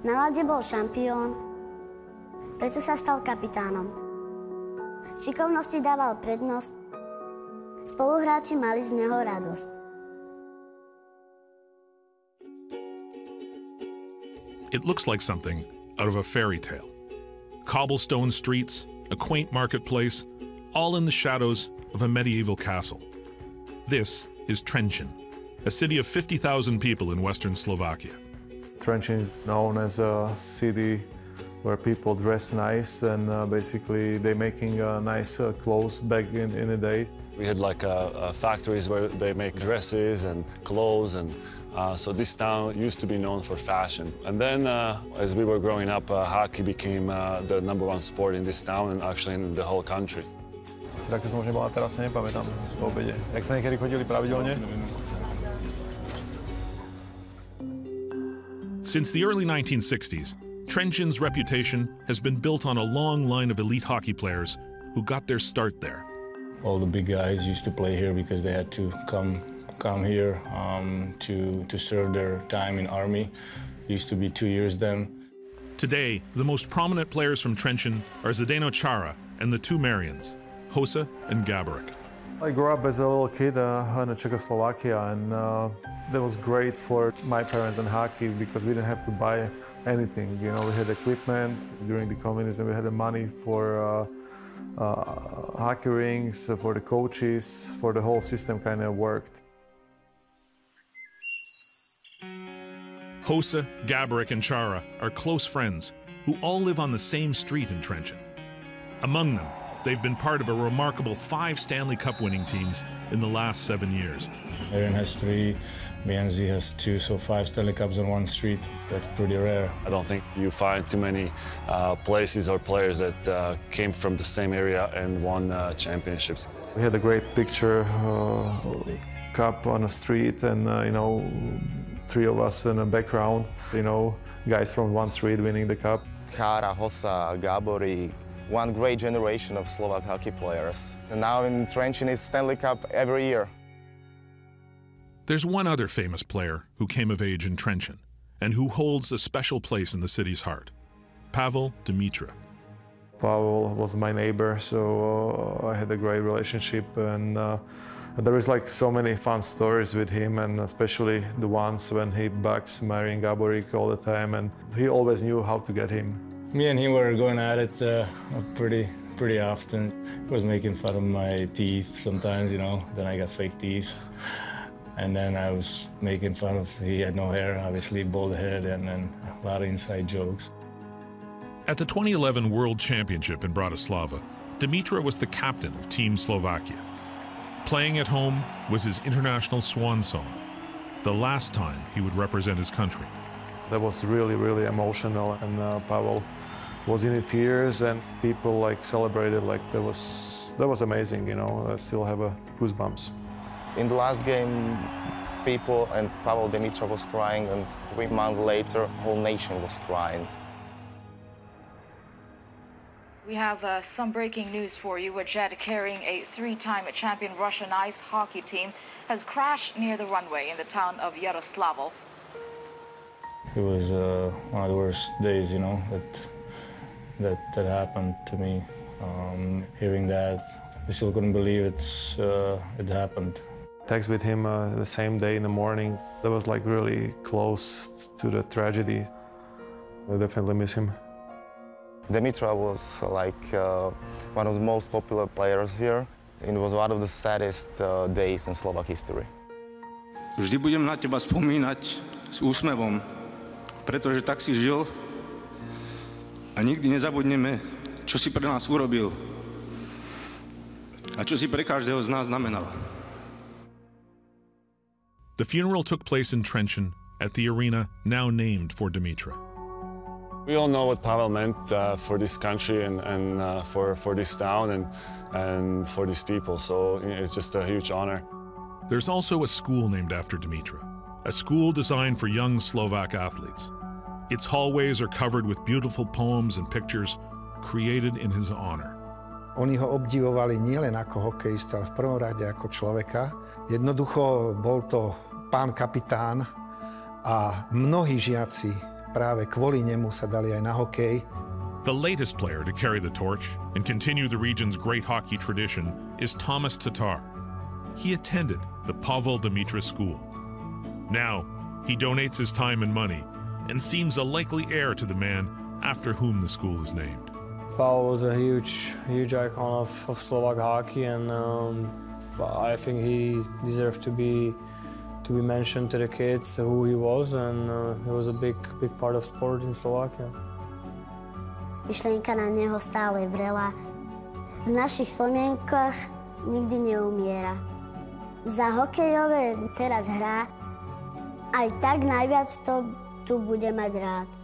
Na lade bol šampión, preto sa stal kapitánom. Šikovnosti dával prednosť, spoluhráči mali z neho radosť. It looks like something out of a fairy tale. Cobblestone streets, a quaint marketplace, all in the shadows of a medieval castle. This is Trenčín, a city of 50,000 people in western Slovakia. Trenčín is known as a city where people dress nice and uh, basically they're making uh, nice uh, clothes back in, in the day. We had like uh, uh, factories where they make dresses and clothes and uh, so this town used to be known for fashion. And then as we were growing up, hockey became the number one sport in this town and actually in the whole country. Tak to samozřejmě byla teraz nepamätám z obede. Jak sme niekedy chodili pravidelne? Since the early 1960s, Trenčín's reputation has been built on a long line of elite hockey players who got their start there. All the big guys used to play here because they had to come come here um, to to serve their time in army. It used to be two years then. Today, the most prominent players from Trenčín are Zdeno Chara and the two Marians, Hossa and Gaborik. I grew up as a little kid uh, in Czechoslovakia, and uh, that was great for my parents and hockey because we didn't have to buy anything. You know, we had equipment during the communism. We had the money for uh, uh, hockey rings, uh, for the coaches, for the whole system kind of worked. Hossa, Gaborik, and Chara are close friends who all live on the same street in Trenčín. Among them, they've been part of a remarkable five Stanley Cup winning teams in the last seven years. Aaron has three, BNZ has two, so five Stanley Cups on one street. That's pretty rare. I don't think you find too many uh, places or players that uh, came from the same area and won uh, championships. We had a great picture, uh, cup on a street, and uh, you know, three of us in the background. You know, guys from one street winning the cup. Chara, Hossa, Gabori, one great generation of Slovak hockey players. And now in Trenčín it's Stanley Cup every year. There's one other famous player who came of age in Trenčín and who holds a special place in the city's heart Pavel Demitra. Pavel was my neighbor, so uh, I had a great relationship, and uh, there is like so many fun stories with him, and especially the ones when he bugs Marian Gaborik all the time, and he always knew how to get him. Me and him were going at it uh, pretty pretty often. He was making fun of my teeth sometimes, you know. Then I got fake teeth. And then I was making fun of, he had no hair, obviously bald head, and then a lot of inside jokes. At the 2011 World Championship in Bratislava, Demitra was the captain of Team Slovakia. Playing at home was his international swan song, the last time he would represent his country. That was really, really emotional, and uh, Pavel was in tears, and people like celebrated like that was that was amazing. You know, I still have a goosebumps. In the last game, people and Pavel Demitra was crying, and three months later, whole nation was crying. We have uh, some breaking news for you. A jet carrying a three-time champion Russian ice hockey team has crashed near the runway in the town of Yaroslavl. It was uh, one of the worst days, you know, that that, that happened to me. Um, hearing that, I still couldn't believe it's uh, it happened. Text with him uh, the same day in the morning. That was like really close to the tragedy. I definitely miss him. Demitra was like uh, one of the most popular players here. It was one of the saddest uh, days in Slovak history. Vždy budem na teba spomínať s úsmevom, pretože tak si žil a nikdy nezabudneme, čo si pre nás urobil a čo si pre každého z nás znamenal. The funeral took place in Trenčín at the arena now named for Demitra. We all know what Pavel meant uh, for this country and, and uh, for, for this town and, and for these people, so it's just a huge honor. There's also a school named after Demitra, a school designed for young Slovak athletes. Its hallways are covered with beautiful poems and pictures created in his honor. Oni ho obdivovali nielen ako hokejista, ale v prvom rade ako človeka. Jednoducho bol to pán kapitán a mnohí žiaci práve kvôli nemu sa dali aj na hokej. The latest player to carry the torch and continue the region's great hockey tradition is Tomas Tatar. He attended the Pavel Demitra's School. Now, he donates his time and money and seems a likely heir to the man after whom the school is named. Pavel was a huge, huge icon of, of Slovak hockey, and um, I think he deserved to be to be mentioned to the kids who he was, and uh, he was a big, big part of sport in Slovakia. Myšlienka na neho stále vrela. V našich spomienkach nikdy neumiera. Za hokejové teraz hrá, aj tak najviac to tu bude mať rád.